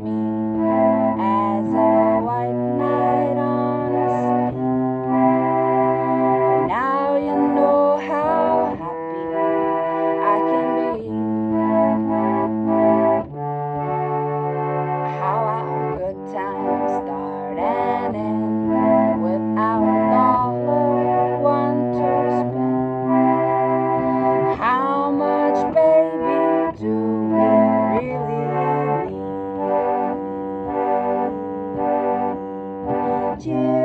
me. cheer.